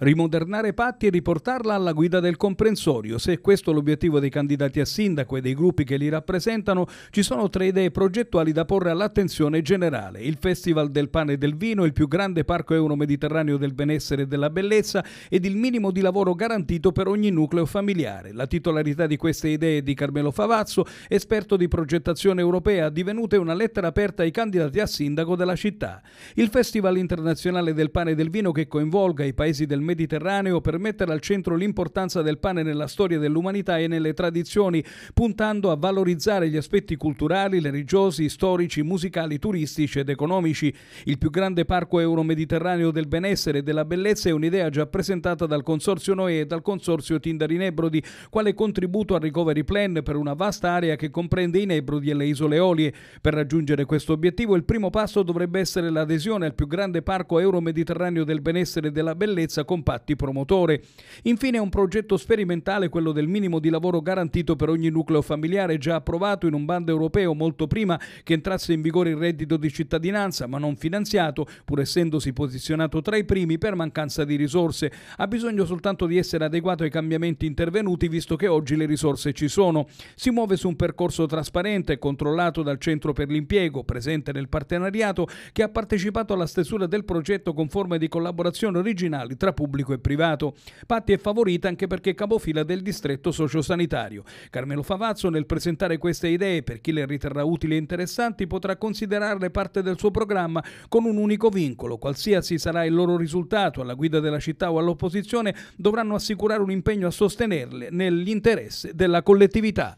rimodernare Patti e riportarla alla guida del comprensorio. Se questo è l'obiettivo dei candidati a sindaco e dei gruppi che li rappresentano, ci sono tre idee progettuali da porre all'attenzione generale. Il Festival del Pane e del Vino, il più grande parco euro-mediterraneo del benessere e della bellezza ed il minimo di lavoro garantito per ogni nucleo familiare. La titolarità di queste idee è di Carmelo Favazzo, esperto di progettazione europea, divenuta una lettera aperta ai candidati a sindaco della città. Il Festival internazionale del pane e del vino che coinvolga i paesi del Mediterraneo per mettere al centro l'importanza del pane nella storia dell'umanità e nelle tradizioni, puntando a valorizzare gli aspetti culturali, religiosi, storici, musicali, turistici ed economici. Il più grande parco euro-mediterraneo del benessere e della bellezza è un'idea già presentata dal Consorzio Noè e dal Consorzio Tindari Nebrodi, quale contributo al recovery plan per una vasta area che comprende i Nebrodi e le isole Olie. Per raggiungere questo obiettivo il primo passo dovrebbe essere l'adesione al più grande parco euro-mediterraneo del benessere e della bellezza con patti promotore. Infine un progetto sperimentale, quello del minimo di lavoro garantito per ogni nucleo familiare, già approvato in un bando europeo molto prima che entrasse in vigore il reddito di cittadinanza, ma non finanziato, pur essendosi posizionato tra i primi per mancanza di risorse. Ha bisogno soltanto di essere adeguato ai cambiamenti intervenuti, visto che oggi le risorse ci sono. Si muove su un percorso trasparente controllato dal Centro per l'Impiego, presente nel partenariato, che ha partecipato alla stesura del progetto con forme di collaborazione originali tra pubblico e privato. Patti è favorita anche perché capofila del distretto sociosanitario. Carmelo Favazzo nel presentare queste idee per chi le riterrà utili e interessanti potrà considerarle parte del suo programma con un unico vincolo, qualsiasi sarà il loro risultato alla guida della città o all'opposizione dovranno assicurare un impegno a sostenerle nell'interesse della collettività.